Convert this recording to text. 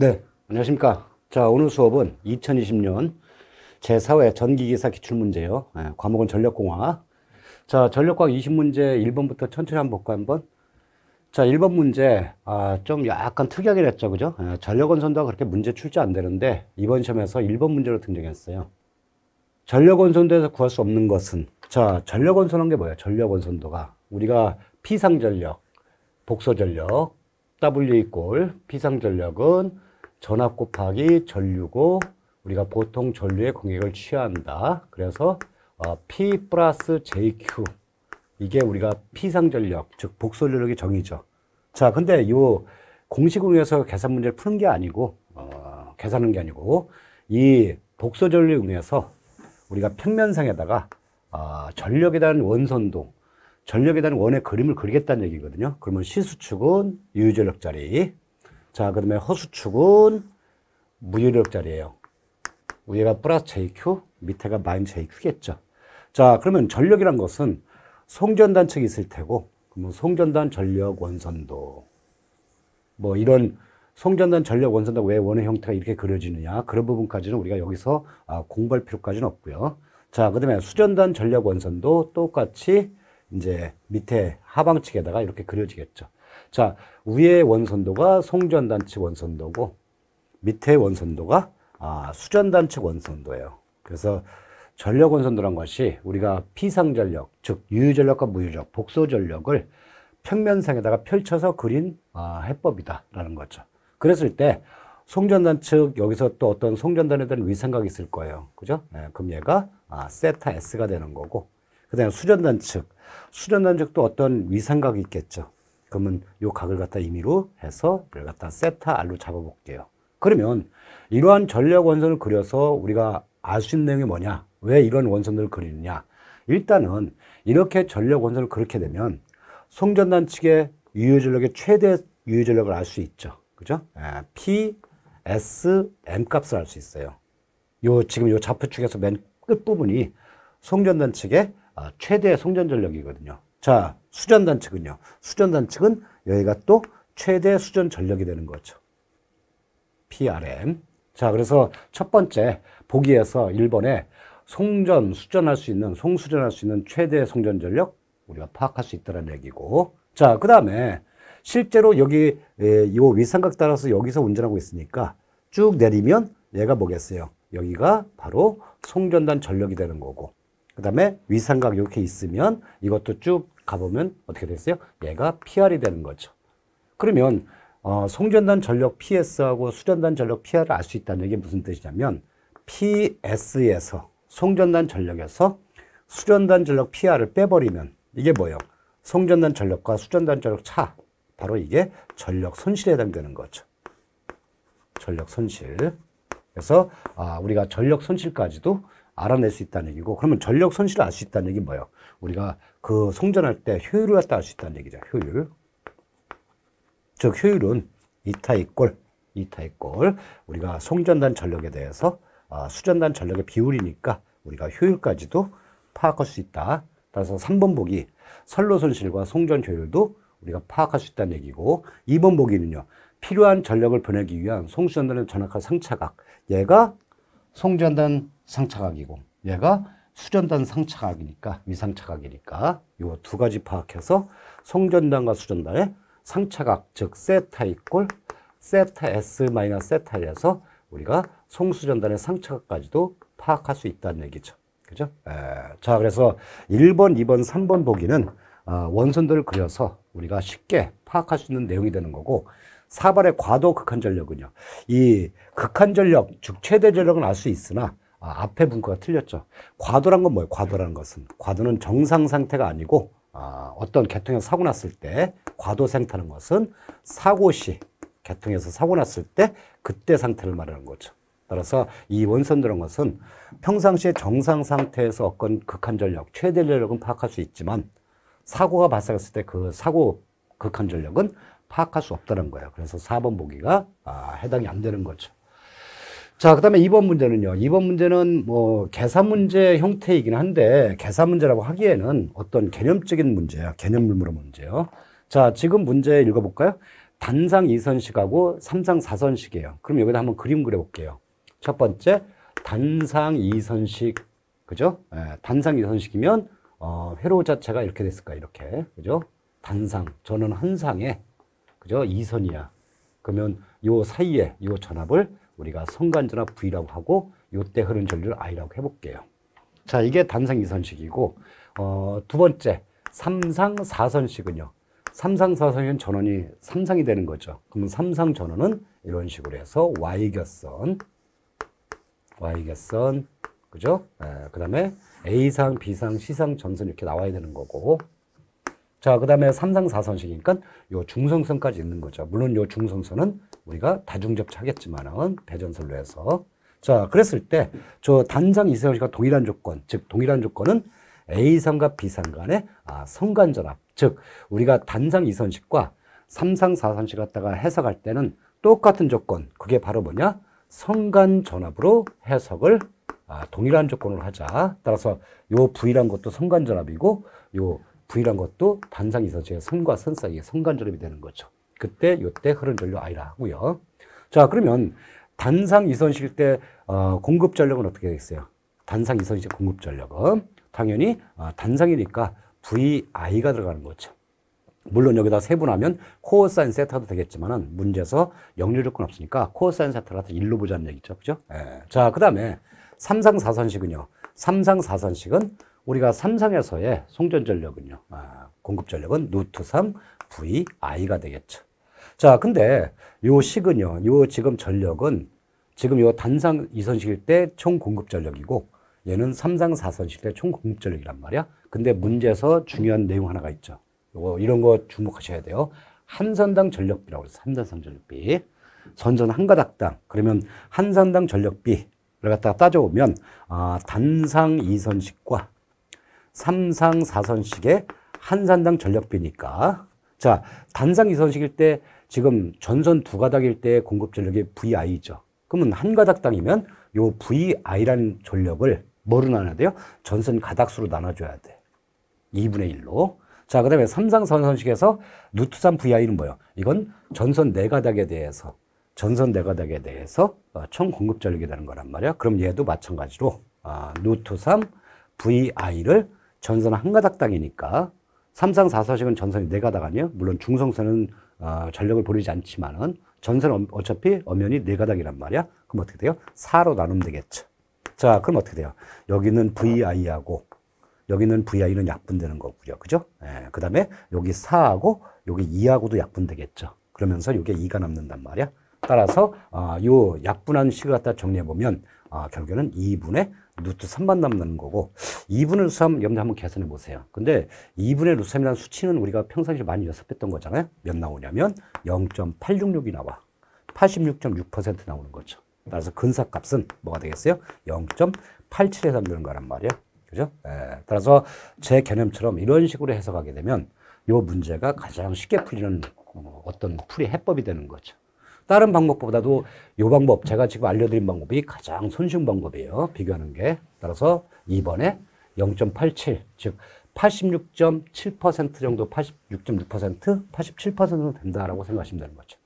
네, 안녕하십니까. 자, 오늘 수업은 2020년 제4회 전기기사 기출문제요. 예, 과목은 전력공학. 자, 전력공학 20문제 1번부터 천천히 한번 볼까, 한번? 자, 1번 문제, 아, 좀 약간 특이하게 냈죠, 그죠? 예, 전력원선도가 그렇게 문제 출제 안 되는데, 이번 시험에서 1번 문제로 등장했어요. 전력원선도에서 구할 수 없는 것은, 자, 전력원선한 게 뭐예요? 전력원선도가. 우리가 피상전력, 복소전력, W 이꼴, 피상전력은 전압 곱하기 전류고, 우리가 보통 전류의 공액을 취한다. 그래서 어, P 플러스 JQ. 이게 우리가 피상전력, 즉 복소전력의 정의죠. 자, 근데 이 공식을 위해서 계산 문제를 푸는 게 아니고, 어, 계산하는 게 아니고, 이 복소전력을 위해서 우리가 평면상에다가 어, 전력에 대한 원선도, 전력에 대한 원의 그림을 그리겠다는 얘기거든요. 그러면 시수축은 유유전력 자리. 자, 그 다음에 허수축은 무유전력 자리예요. 위에가 플러스 JQ, 밑에가 마이너스 JQ겠죠. 자, 그러면 전력이란 것은 송전단 측이 있을 테고, 그러면 송전단 전력 원선도. 뭐 이런 송전단 전력 원선도 왜 원의 형태가 이렇게 그려지느냐. 그런 부분까지는 우리가 여기서 아, 공부할 필요까지는 없고요. 자, 그 다음에 수전단 전력 원선도 똑같이 이제 밑에 하방 측에다가 이렇게 그려지겠죠. 자, 위에 원선도가 송전단 측 원선도고, 밑에 원선도가 아, 수전단 측 원선도예요. 그래서 전력 원선도란 것이 우리가 피상전력, 즉 유유전력과 무유전력, 복소전력을 평면상에다가 펼쳐서 그린 아, 해법이다라는 거죠. 그랬을 때 송전단 측 여기서 또 어떤 송전단에 대한 위상각이 있을 거예요. 그죠? 네, 그럼 얘가 아, 세타 S가 되는 거고 그 다음에 수전단 측 수전단 측도 어떤 위상각이 있겠죠. 그러면 요 각을 갖다 임의로 해서 이걸 갖다 세타 R로 잡아볼게요. 그러면 이러한 전력 원선을 그려서 우리가 알 수 있는 내용이 뭐냐? 왜 이런 원선들을 그리느냐? 일단은 이렇게 전력 원선을 그렇게 되면 송전단 측의 유효 전력의 최대 유효 전력을 알 수 있죠. 그죠? 예, P, S, M 값을 알 수 있어요. 요, 지금 요 좌표축에서 맨 끝부분이 송전단 측의 아, 최대 송전 전력이거든요. 자, 수전단 측은요. 수전단 측은 여기가 또 최대 수전 전력이 되는 거죠. PRM. 자, 그래서 첫 번째 보기에서 1번에 송전, 수전할 수 있는, 송수전할 수 있는 최대 송전 전력 우리가 파악할 수 있다는 얘기고. 자, 그 다음에 실제로 여기 이 위삼각 따라서 여기서 운전하고 있으니까 쭉 내리면 얘가 뭐겠어요? 여기가 바로 송전단 전력이 되는 거고. 그 다음에 위삼각 이렇게 있으면 이것도 쭉 가보면 어떻게 됐어요? 얘가 PR이 되는 거죠. 그러면 어, 송전단 전력 PS하고 수전단 전력 PR을 알 수 있다는 게 무슨 뜻이냐면 PS에서 송전단 전력에서 수전단 전력 PR을 빼버리면 이게 뭐예요? 송전단 전력과 수전단 전력 차 바로 이게 전력 손실에 해당되는 거죠. 전력 손실. 그래서 아, 우리가 전력 손실까지도 알아낼 수 있다는 얘기고 그러면 전력 손실을 알 수 있다는 얘기 뭐예요? 우리가 그 송전할 때 효율을 갖다 알 수 있다는 얘기죠. 효율. 즉 효율은 이타 이꼴 이타 이꼴 우리가 송전단 전력에 대해서 어, 수전단 전력의 비율이니까 우리가 효율까지도 파악할 수 있다. 따라서 3번 보기 선로 손실과 송전 효율도 우리가 파악할 수 있다는 얘기고 2번 보기는요. 필요한 전력을 보내기 위한 송수전단의 전압과 상차각 얘가 송전단 상차각이고 얘가 수전단 상차각이니까 위상차각이니까 이두 가지 파악해서 송전단과 수전단의 상차각 즉 세타 이꼴 세타 S 마이너스 세타 에서 우리가 송수전단의 상차각까지도 파악할 수 있다는 얘기죠. 그죠? 에, 자, 그래서 1번, 2번, 3번 보기는 어, 원선들을 그려서 우리가 쉽게 파악할 수 있는 내용이 되는 거고 4번의 과도 극한 전력은요. 이 극한 전력, 즉 최대 전력은 알 수 있으나 아, 앞에 문구가 틀렸죠. 과도란 건 뭐예요? 과도라는 것은 과도는 정상 상태가 아니고 아, 어떤 계통에서 사고 났을 때 과도 상태는 것은 사고 시 계통에서 사고 났을 때 그때 상태를 말하는 거죠. 따라서 이 원선들은 것은 평상시에 정상 상태에서 어떤 극한 전력, 최대 전력은 파악할 수 있지만 사고가 발생했을 때 그 사고 극한 전력은 파악할 수 없다는 거예요. 그래서 4번 보기가 아, 해당이 안 되는 거죠. 자, 그 다음에 2번 문제는요. 2번 문제는 뭐 계산 문제 형태이긴 한데 계산 문제라고 하기에는 어떤 개념적인 문제야. 개념 물물 문제요. 자, 지금 문제 읽어볼까요? 단상 이선식하고 삼상 사선식이에요. 그럼 여기다 한번 그림 그려볼게요. 첫 번째 단상 이선식 그죠? 예, 단상 이선식이면 어, 회로 자체가 이렇게 됐을까 이렇게 그죠? 단상 저는 한 상에 그죠? 이선이야. 그러면 요 사이에 요 전압을 우리가 성간전압 V라고 하고 요때 흐른 전류를 I라고 해볼게요. 자, 이게 단상 이선식이고 어, 두 번째 삼상 사선식은요. 삼상 사선식은 전원이 삼상이 되는 거죠. 그러면 삼상 전원은 이런 식으로 해서 Y결선 Y결선 그죠? 그 다음에 A상, B상, C상 전선 이렇게 나와야 되는 거고 자, 그 다음에 삼상 사선식이니까 요 중성선까지 있는 거죠. 물론 요 중성선은 우리가 다중접차하겠지만은 배전설로 해서 자, 그랬을 때 저 단상 이선식과 동일한 조건, 즉 동일한 조건은 A상과 B상 간의 아, 성간전압, 즉 우리가 단상 이선식과 삼상 사선식 갖다가 해석할 때는 똑같은 조건, 그게 바로 뭐냐? 성간전압으로 해석을 아, 동일한 조건으로 하자. 따라서 요 V란 것도 성간전압이고 요 V란 것도 단상 이선식의 선과 선 사이의 성간전압이 되는 거죠. 그때 요때 흐른 전류 I라 하고요. 자, 그러면 단상 이선식 때 어, 공급 전력은 어떻게 되겠어요? 단상 이선식 공급 전력은 당연히 어, 단상이니까 VI가 들어가는 거죠. 물론 여기다 세분하면 코사인 세타도 되겠지만은 문제에서 역류 조건 없으니까 코사인 세타를 갖다 1로 보자는 얘기죠. 그죠? 예. 자, 그 다음에 삼상 사선식은요. 삼상 사선식은 우리가 삼상에서의 송전 전력은요. 아, 공급 전력은 루트 3 VI가 되겠죠. 자, 근데 요 식은요. 요 지금 전력은 지금 요 단상 이선식일 때 총 공급 전력이고 얘는 삼상 사선식 때 총 공급 전력이란 말이야. 근데 문제에서 중요한 내용 하나가 있죠. 요거 이런 거 주목하셔야 돼요. 한 선당 전력비라고 해서 삼선당 전력비. 선전 한 가닥당 그러면 한 선당 전력비를 갖다가 따져보면 아, 단상 이선식과 삼상 사선식의 한 산당 전력비니까 자 단상 이선식일 때 지금 전선 두 가닥일 때 공급 전력이 VI죠. 그러면 한 가닥당이면 요 VI라는 전력을 뭐로 나눠야 돼요? 전선 가닥수로 나눠줘야 돼. 2분의 1로. 자, 그 다음에 삼상선선식에서 루트 3 VI는 뭐예요? 이건 전선 네 가닥에 대해서, 전선 네 가닥에 대해서 어, 총 공급 전력이 되는 거란 말이야. 그럼 얘도 마찬가지로, 아, 루트 3 VI를 전선 한 가닥당이니까 삼상 사선식은 전선이 네 가닥 아니에요? 물론 중성선은 어, 전력을 보내지 않지만은 전선은 어차피 엄연히 네 가닥이란 말이야. 그럼 어떻게 돼요? 4로 나누면 되겠죠. 자, 그럼 어떻게 돼요? 여기는 VI하고 여기는 VI는 약분되는 거고요. 그죠? 예, 그 다음에 여기 4하고 여기 2하고도 약분되겠죠. 그러면서 이게 2가 남는단 말이야. 따라서 어, 요 약분한 식을 갖다 정리해보면 어, 결국에는 2분의 루트 3만 남는 거고 2분의 루트 3 여러분들 한번 계산해 보세요. 근데 2분의 루트 3이라는 수치는 우리가 평상시에 많이 연습했던 거잖아요. 몇 나오냐면 0.866이 나와. 86.6% 나오는 거죠. 따라서 근사값은 뭐가 되겠어요? 0.87에 담는 거란 말이에요. 그죠? 예, 따라서 제 개념처럼 이런 식으로 해석하게 되면 이 문제가 가장 쉽게 풀리는 어, 어떤 풀이 해법이 되는 거죠. 다른 방법보다도 이 방법, 제가 지금 알려드린 방법이 가장 손쉬운 방법이에요. 비교하는 게. 따라서 2번에 0.87, 즉 86.7% 정도, 86.6%, 87%는 된다라고 생각하시면 되는 거죠.